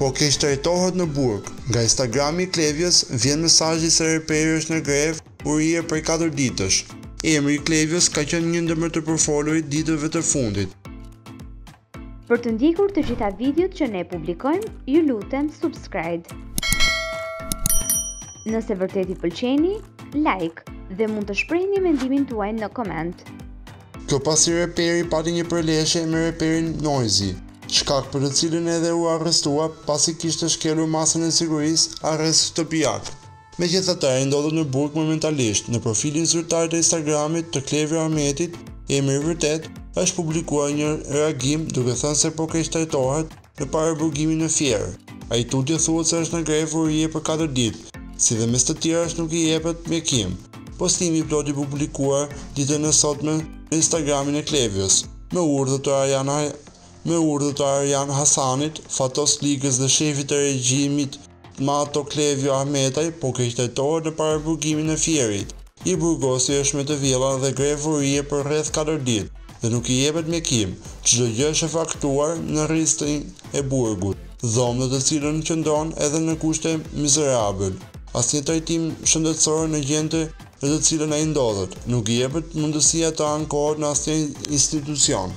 Po keqtrajtohet në burg. Nga Instagrami i Klevjës vjen mesazhi se reperi është në grevë urie prej 4 ditësh. Emri i Klevjës ka qenë një ndër më të përfolurit ditëve të fundit. Për të ndjekur të gjitha videot që ne publikojmë, ju lutem subscribe. Nëse vërtet i pëlqeni, like dhe mund të shprehni mendimin tuaj në koment. Kjo pasi reperi pati një përleshe me reperin Noizi, shkak për të cilin edhe u arrestua pasi kishte shkelur masën e sigurisë arrest shtëpiak. Megjithatë, ai ndodhet në burg momentalisht. Në profilin zyrtar të Instagramit të Klevjo Ahmetit, emri i vërtetë, është publikuar një reagim duke thënë se po keqtrajtohet në paraburgimin në Fier. Ai tutje thuhet se është në grevë urie për katër ditë, si dhe mes të tjerash nuk i jepet mjekim. Postimi i plotë i publikuar ditën e sotme në Instagramin e Klevjës, me urdhër të Arjan me urdhër të Arjan Hasanit, Fatos Ligës dhe shefit të regjimit, Ma ato Klevjo Ahmetaj po keqtrajtohet në paraburgimin e Fierit. I burgosuri është me të vjella dhe grevë urie për rreth katër ditë dhe nuk i jepet mjekim, çdo gjë është e faktuar në regjistrin e burgut, dhomë në të cilën qëndron edhe në kushte mizerabël. Asnjë trajtim shëndetësor në gjendje në të cilën ai ndodhet, nuk i jepet mundësia të ankohet në asnjë institucion.